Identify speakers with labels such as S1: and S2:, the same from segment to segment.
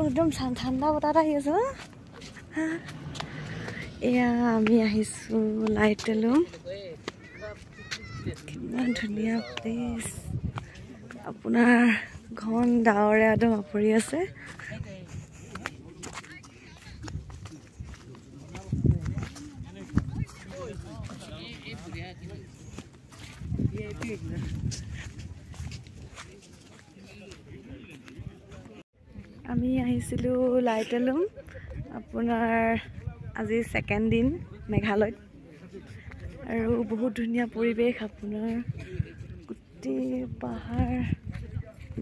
S1: একদম ঠাণ্ডা আমি আহিছোঁ লাইট তেলুম কিমান ধুনীয়া প্লেচ আপোনাৰ ঘন ডাৱৰে একদম আপৰি আছে আমি আহিছিলোঁ লাইটেলুম আপোনাৰ আজি ছেকেণ্ড দিন মেঘালয়ত। আৰু বহুত ধুনীয়া পৰিৱেশ আপোনাৰ গোটেই পাহাৰ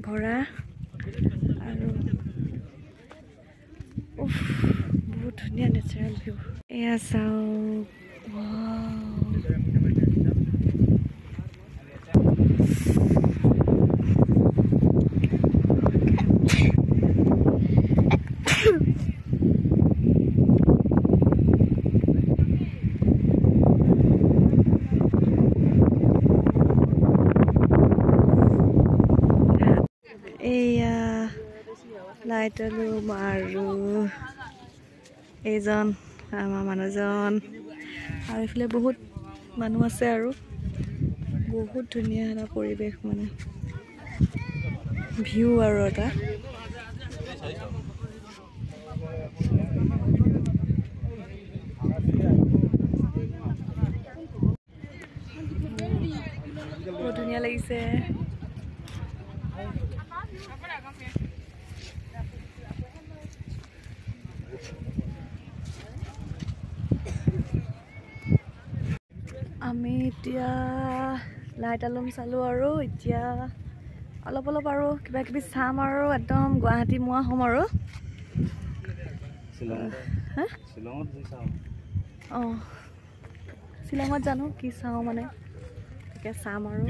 S1: ভৰা আৰু উফ বহুত ধুনীয়া নেচাৰেল ভিউ এয়া চাওক এয়া লাইটলো আৰু এইজন আমাৰ মানুহজন আৰু এইফালে বহুত মানুহ আছে আৰু। বহুত ধুনীয়া এটা পৰিৱেশ মানে। ভিউ আৰু এটা। বহুত ধুনীয়া লাগিছে। আমি এতিয়া লাইট আলম চালোঁ আৰু এতিয়া অলপ অলপ আৰু কিবা কিবি চাম আৰু একদম গুৱাহাটী মোৱা হ'ম আৰু। অঁ শ্বিলঙত জানো কি চাওঁ মানে। তাকে চাম আৰু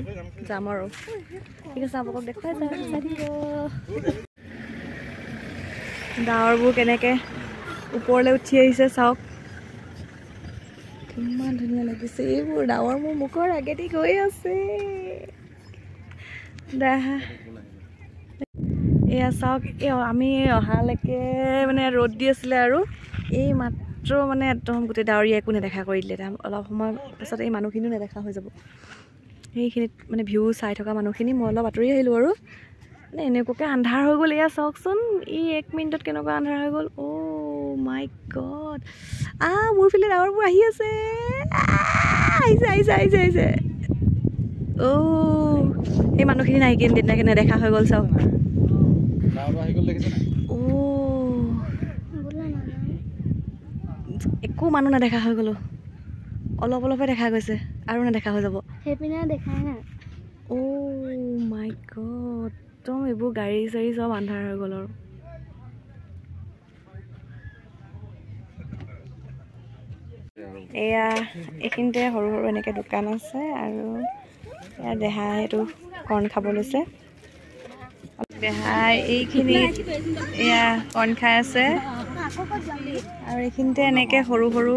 S1: যাম আৰু। ঠিক আছে আপোনালোকক দেখুৱাই যাম চাই দিব ডাৱৰবোৰ কেনেকৈ ওপৰলৈ উঠি আহিছে চাওক। কিমান ধুনীয়া লাগিছে। এইবোৰ ডাৱৰ মোৰ মুখৰ আগেদি গৈ আছে। এয়া চাওক এই আমি অহালৈকে মানে ৰ'দ দি আছিলে আৰু। এই মাত্ৰ মানে একদম গোটেই ডাৱৰীয়া একো নেদেখা কৰি দিলে। অলপ সময় পাছত এই মানুহখিনিও নেদেখা হৈ যাব। সেইখিনিত মানে ভিউ চাই থকা মানুহখিনি মই অলপ আঁতৰি আহিলোঁ আৰু। মানে এনেকুৱাকৈ আন্ধাৰ হৈ গ'ল। এয়া চাওকচোন ই এক মিনিটত কেনেকুৱা আন্ধাৰ হৈ গ'ল। অ' মাই গড আ মোৰ ফালে ডাৱৰবোৰ আহি আছে আহিছে আহিছে আহিছে আহিছে অ' সেই মানুহখিনি নাই কিন্তু তেনেকৈ নেদেখা হৈ গ'ল চাওক একো মানুহ নেদেখা হৈ গ'লো অলপ অলপহে দেখা গৈছে আৰু নেদেখা হৈ যাব
S2: সেইপিনে দেখাই নাই
S1: অ' মাই গড একদম এইবোৰ গাড়ী চাড়ী চব আন্ধাৰ হৈ গ'ল আৰু এয়া এইখিনিতে সৰু সৰু এনেকৈ দোকান আছে আৰু এয়া দেহা সেইটো কণ খাব লৈছে দেহা এইখিনি এয়া কণ খাই আছে আৰু এইখিনিতে এনেকৈ সৰু সৰু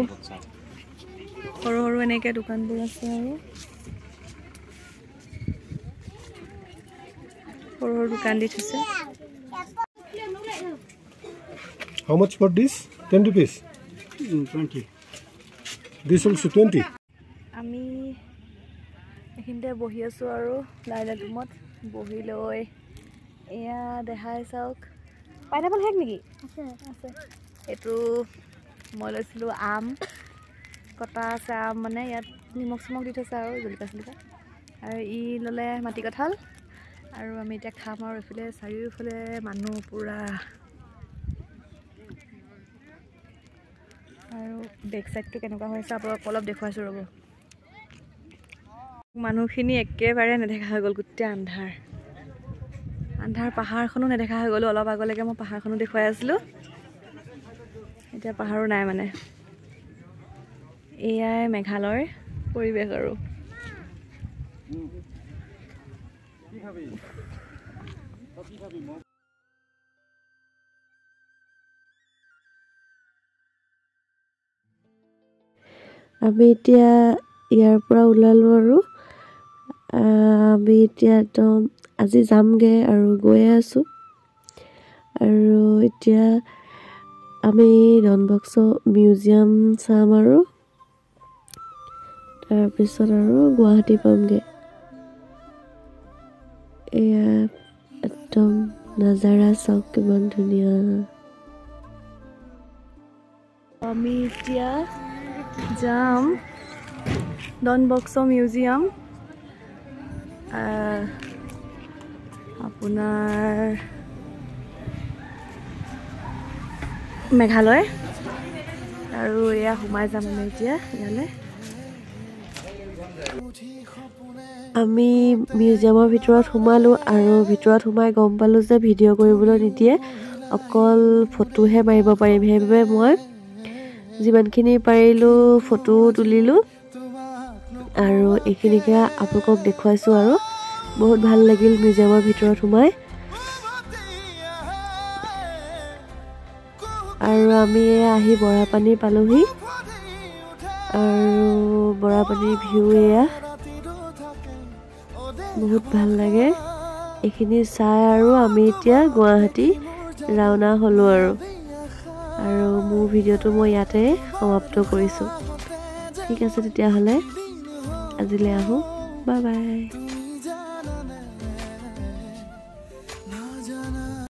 S1: সৰু সৰু এনেকৈ দোকানবোৰ আছে আৰু সৰু সৰু দোকান দি থৈছে
S3: How much for this? 10 rupees?
S4: Mm, 20.
S3: This also 20.
S1: আমি এইখিনিতে বহি আছোঁ আৰু লাইলা ৰুমত। বহি লৈ এয়া দেখাই চাওক। পাইনাপল শেষ নেকি?
S2: আছে।
S1: আছে। এইটো মই লৈছিলোঁ আম। কটা আছে আম মানে ইয়াত নিমখ চিমখ দি থৈছে আৰু জলকীয়া চলিকা আৰু ই ল'লে মাটি কঁঠাল আৰু আমি এতিয়া খাম আৰু এইফালে চাৰিওফালে মানুহ পূৰা। আৰু বেক চাইডটো কেনেকুৱা হৈছে আপোনালোক অলপ দেখুৱাইছোঁ ৰ'ব। মানুহখিনি একেবাৰে নেদেখা হৈ গ'ল গোটেই আন্ধাৰ। আন্ধাৰ পাহাৰখনো নেদেখা হৈ গ'লো অলপ আগলৈকে মই পাহাৰখনো দেখুৱাই আছিলোঁ। এতিয়া পাহাৰো নাই মানে। এয়াই মেঘালয়ৰ পৰিৱেশ আৰু। আমি এতিয়া ইয়াৰ পৰা ওলালোঁ আৰু
S2: আমি এতিয়া একদম আজি যামগৈ আৰু গৈয়ে আছোঁ। আৰু এতিয়া আমি ডনবক্স মিউজিয়াম চাম আৰু তাৰপিছত আৰু গুৱাহাটী পামগৈ। এয়া একদম নাজাৰা চাওক কিমান ধুনীয়া।
S1: আমি এতিয়া যাম ডন বক্স মিউজিয়াম আপোনাৰ মেঘালয় আৰু এয়া সোমাই যাম আমি এতিয়া ইয়ালৈ।
S2: আমি মিউজিয়ামৰ ভিতৰত সোমালোঁ আৰু ভিতৰত সোমাই গম পালোঁ যে ভিডিঅ' কৰিবলৈ নিদিয়ে অকল ফটোহে মাৰিব পাৰিম। সেইবাবে মই যিমানখিনি পাৰিলোঁ ফটো তুলিলোঁ। আৰু এইখিনিকে আপোনালোকক দেখুৱাইছোঁ আৰু। বহুত ভাল লাগিল মিউজিয়ামৰ ভিতৰত সোমাই। আৰু আমি এয়া আহি বৰাপানী পালোহি। আৰু বৰাপানীৰ ভিউ এয়া। বহুত ভাল লাগে। এইখিনি চাই আৰু আমি এতিয়া গুৱাহাটী ৰাওনা হ'লোঁ আৰু আৰু। মোৰ ভিডিঅ'টো মই ইয়াতে সমাপ্ত কৰিছোঁ। ঠিক আছে তেতিয়াহ'লে আজিলৈ আহোঁ। Bye bye.